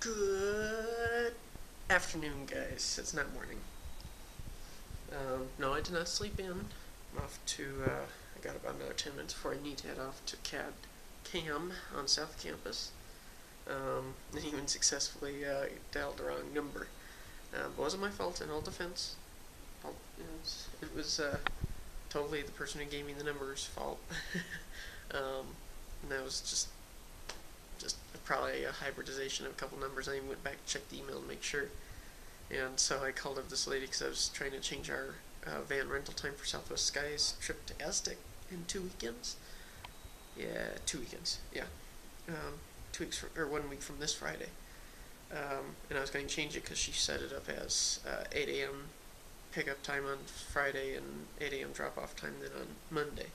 Good afternoon, guys. It's not morning. Um, no, I did not sleep in. I'm off to, uh, I got about another 10 minutes before I need to head off to CAD CAM on South Campus. Um, and even successfully uh, dialed the wrong number. Uh, but wasn't my fault in all defense. I'll, you it was uh, totally the person who gave me the number's fault. um, and that was just probably a hybridization of a couple numbers. I even went back and checked the email to make sure. And so I called up this lady because I was trying to change our uh, van rental time for Southwest Skies trip to Aztec in two weekends. Yeah, two weekends. Yeah, um, two weeks from, or one week from this Friday. Um, and I was going to change it because she set it up as uh, 8 a.m. pickup time on Friday and 8 a.m. drop off time then on Monday,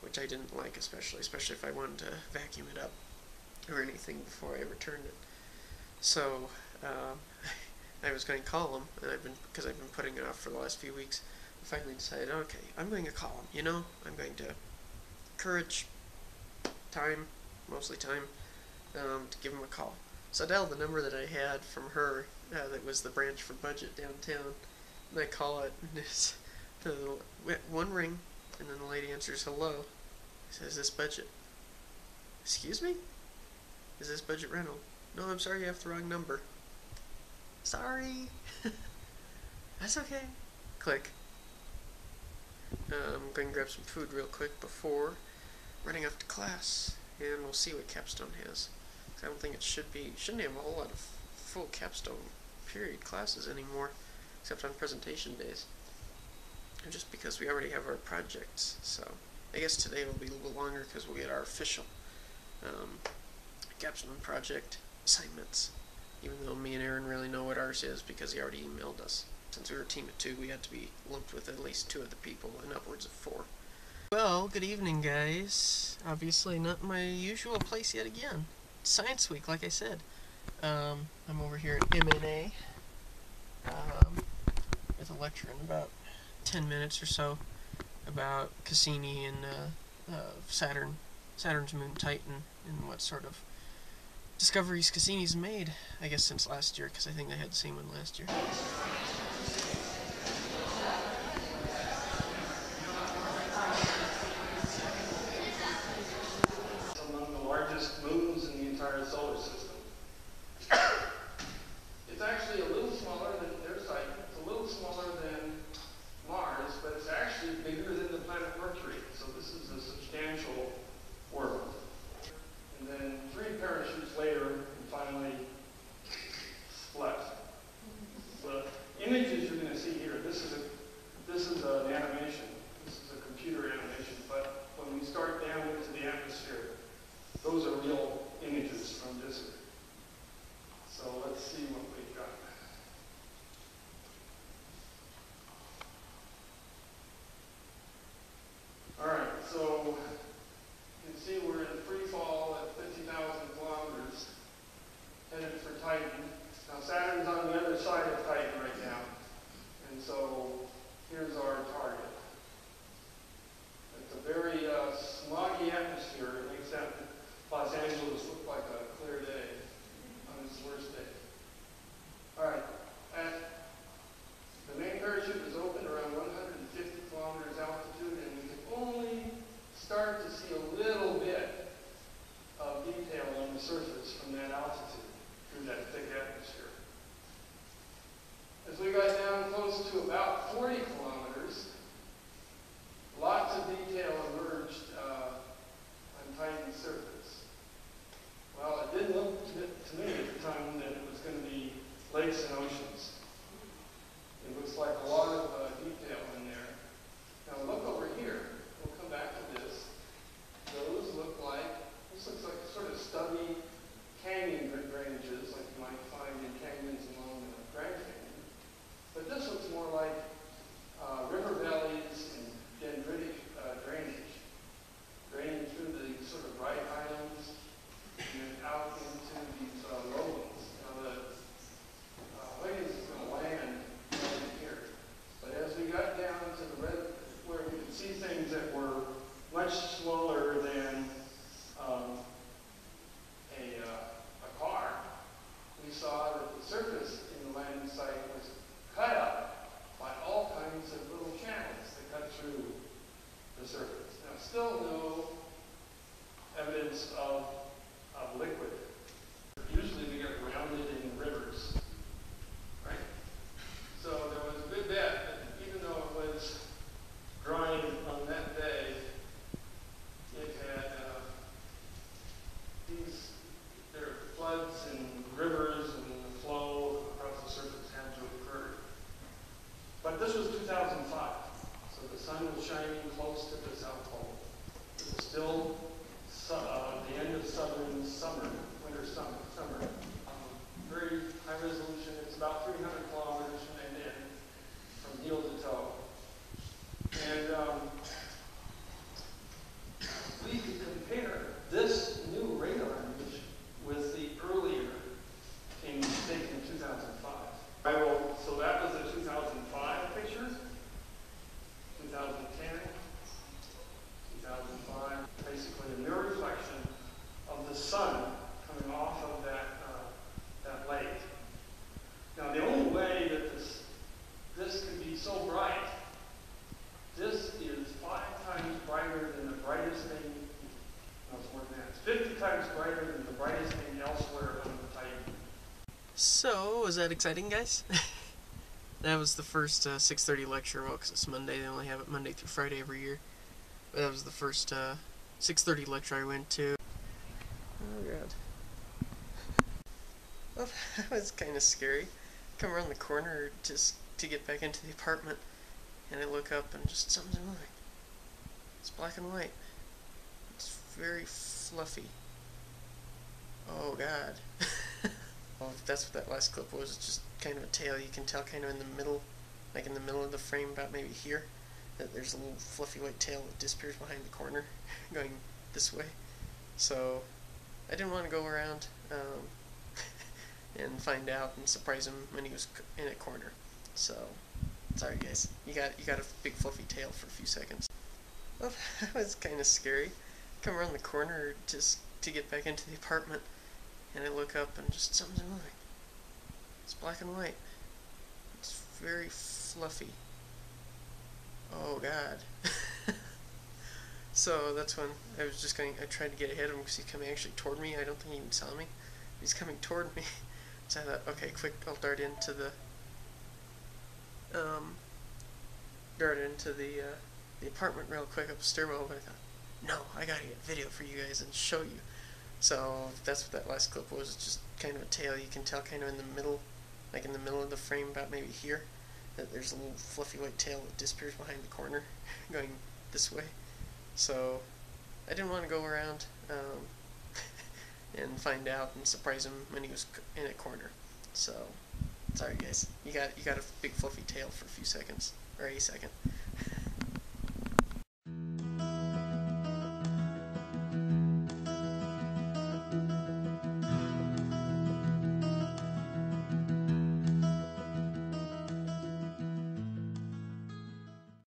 which I didn't like, especially especially if I wanted to vacuum it up or anything before I returned it. So um, I was going to call him, and I've been because I've been putting it off for the last few weeks. I finally decided, okay, I'm going to call him. You know, I'm going to courage, time, mostly time, um, to give him a call. So I dialed the number that I had from her. Uh, that was the branch for budget downtown. And I call it, and it's the one ring, and then the lady answers hello. Says this budget. Excuse me? Is this budget rental? No, I'm sorry, you have the wrong number. Sorry. That's okay. Click. Um, I'm going to grab some food real quick before running off to class, and we'll see what Capstone has. I don't think it should be, shouldn't have a whole lot of full Capstone period classes anymore, except on presentation days. And just because we already have our projects, so I guess today will be a little longer because we'll get our official um, capstone project assignments. Even though me and Aaron really know what ours is because he already emailed us. Since we were a team of two, we had to be lumped with at least two other people and upwards of four. Well, good evening, guys. Obviously, not my usual place yet again. Science Week, like I said. Um, I'm over here at MNA um, with a lecture in about 10 minutes or so about Cassini and uh, uh, Saturn, Saturn's moon Titan, and what sort of discoveries Cassini's made, I guess, since last year, because I think they had the same one last year. It's among the largest moons in the entire solar system. It's actually a little smaller than, there's Titan, it's a little smaller than Mars, but it's actually bigger than the planet Mercury, so this is a substantial world. And then three parachutes later, and finally split. The images you're gonna see here, this is a, this is an animation, this is a computer animation, but when we start down into the atmosphere, those are real images from DISC. So let's see what still no evidence of, of liquid. Usually we get grounded in rivers, right? So there was a good bet that even though it was drying on that day, it had uh, these there are floods and rivers and the flow across the surface had to occur. But this was 2005, so the sun was shining close to the south still uh, the end of southern summer, winter summer. summer. Um, very high resolution. It's about 300 brighter than the brightest thing it's 50 times brighter than the brightest thing elsewhere on the Titan. So, was that exciting, guys? that was the first uh, 6.30 lecture, well, because it's Monday, they only have it Monday through Friday every year. But that was the first uh, 6.30 lecture I went to. Oh, God. well, that was kind of scary. Come around the corner just to get back into the apartment, and I look up and just something's moving. It's black and white. It's very fluffy. Oh, God. Well, that's what that last clip was. It's just kind of a tail. You can tell kind of in the middle, like in the middle of the frame, about maybe here, that there's a little fluffy white tail that disappears behind the corner, going this way. So I didn't want to go around um, and find out and surprise him when he was in a corner. So sorry, guys. You got you got a big fluffy tail for a few seconds. Well, that was kind of scary. Come around the corner just to get back into the apartment and I look up and just something's moving. It's black and white. It's very fluffy. Oh God. so that's when I was just going. I tried to get ahead of him because he's coming actually toward me. I don't think he even saw me. He's coming toward me. So I thought, okay, quick, I'll dart into the um, dart into the uh, the apartment real quick up the stairwell. But I thought, no, I gotta get video for you guys and show you. So that's what that last clip was. It's just kind of a tail. You can tell kind of in the middle, like in the middle of the frame, about maybe here, that there's a little fluffy white tail that disappears behind the corner, going this way. So I didn't want to go around um, and find out and surprise him when he was in a corner. So sorry, guys. You got you got a big fluffy tail for a few seconds or a second.